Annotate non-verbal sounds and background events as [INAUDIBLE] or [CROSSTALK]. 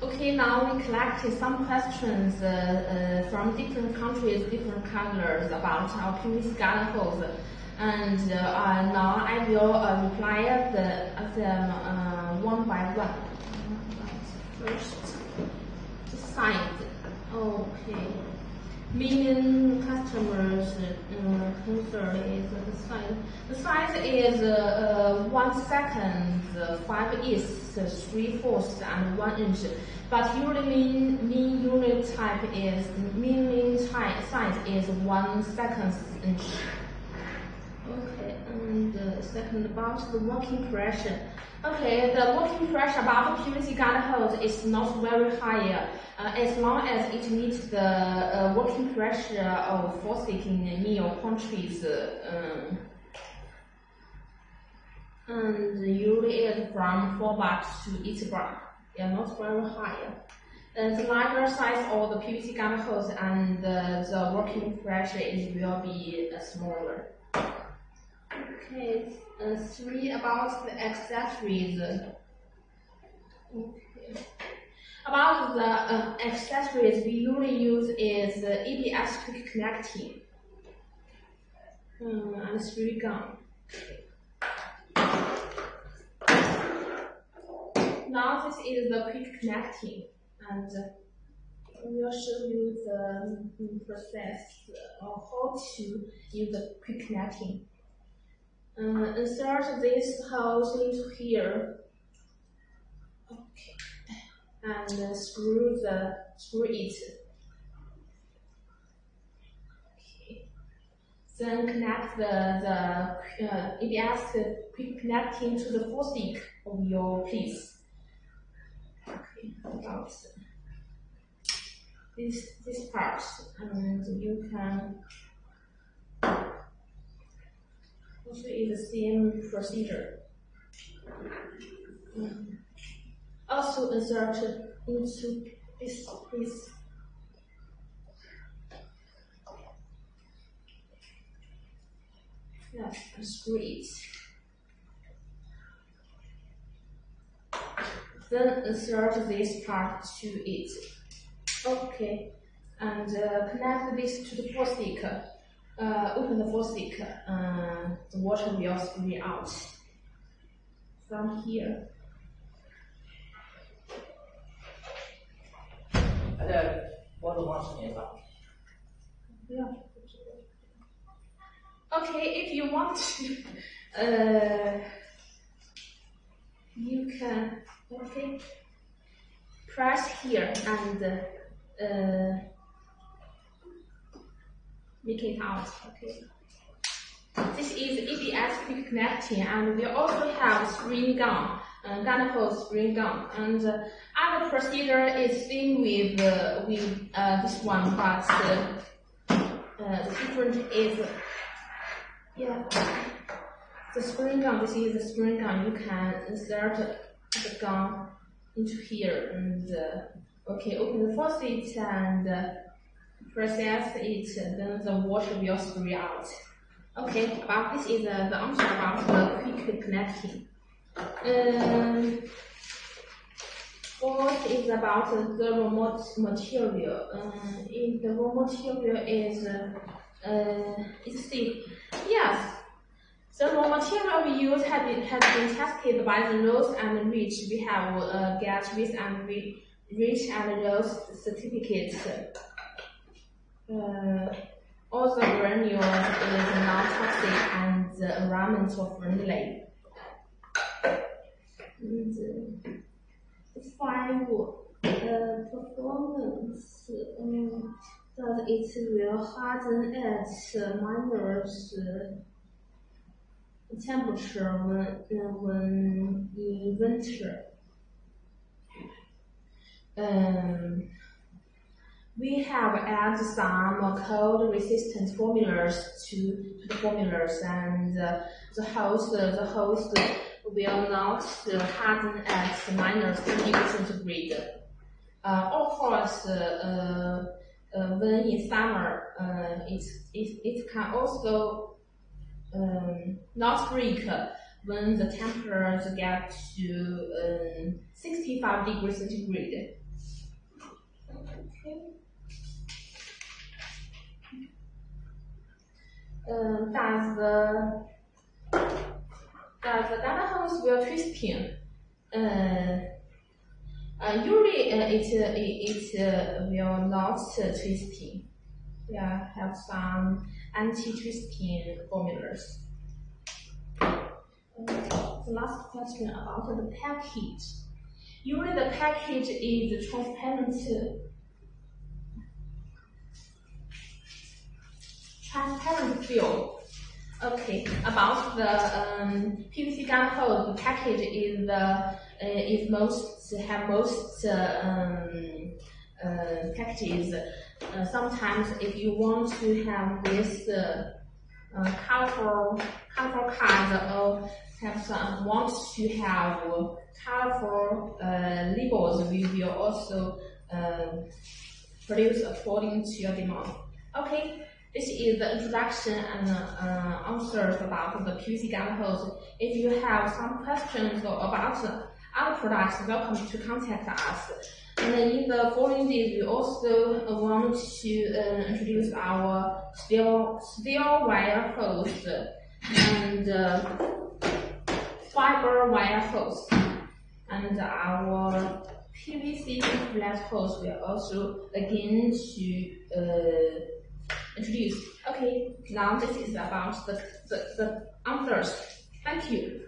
Okay, now we collected some questions uh, uh, from different countries, different colors about our PVC garden hose. And uh, now I will uh, reply the, them uh, one by one. First, the size. Okay. Million customers uh, concern is the size. The size is uh, uh, one second, five eighths, three fourths, and one inch. But usually mean, mean unit type is mean type size is one second inch. Okay, and second about the working pressure. Okay, the working pressure PVC garden hose is not very high uh, as long as it meets the uh, working pressure of in your countries. Uh, and usually it's from 4 bar to 8 bar. They are not very high. And the larger size of the PVC hose and the working pressure is will be uh, smaller. Okay, uh, three about the accessories. Okay. About the uh, accessories we usually use is uh, ABS quick connecting um, and screw gun. Now this is the quick connecting and we'll show you the um, process of how to use the quick connecting. Uh, insert this hose into here. Okay. And uh, screw the screw it. Okay. Then connect the the uh, ABS quick connecting to the faucet of your piece. Okay, this this part, and you can also is the same procedure. Also insert into this piece. And screw. Then insert this part to it. Okay, and uh, connect this to the faucet uh, open the faucet, uh, the water will stream out from here. Yeah. Okay, if you want to, [LAUGHS] uh, you can, okay, press here and uh, make it out. Okay. This is quick connecting, and we also have spring gun, uh, gun spring gun, and uh, other procedure is same with uh, with uh, this one, but uh, uh, the different is yeah. The spring gun. This is the spring gun. You can insert the gun into here, and uh, okay, open the faucet and process it, then the water will spray out. Okay, but this is uh, the answer about the quick connecting. Um, fourth is about the raw material. Um, if the raw material is uh, uh, is safe, yes. The raw material we use has been, has been tested by the RoHS and REACH. We have uh, get REACH and REACH and RoHS certificates. Uh, also, granules is non-toxic and environmental friendly. And uh, five, uh, performance, um, that it will harden at minus uh, temperature when, uh, when in winter. Um, we have added some cold resistant formulas to, the formulas and uh, the host the host will not harden at minus 20 centigrade. Uh, of course, uh, uh, when in summer, uh, it, it, it can also um, not break when the temperatures get to um, 65 degrees centigrade. Does the hose will twisting? Uh, usually uh, it uh, it, it will not twisting. Yeah, have some anti-twisting formulas. the last question about the package. Usually the package is transparent transparent film. Okay, about the um, PVC the package is the uh, is most have most uh, um, uh, packages. Uh, sometimes, if you want to have this uh, uh, colorful colorful cards or have some want to have colorful labels, we will also produce according to your demand. Okay. This is the introduction and uh, answers about the PVC hose. If you have some questions about our products, welcome to contact us. And in the following days, we also want to uh, introduce our steel, steel wire hose and uh, fiber wire hose. And our PVC flat hose will also begin to uh, introduced. Okay, now this is about the, the, the answers. Thank you.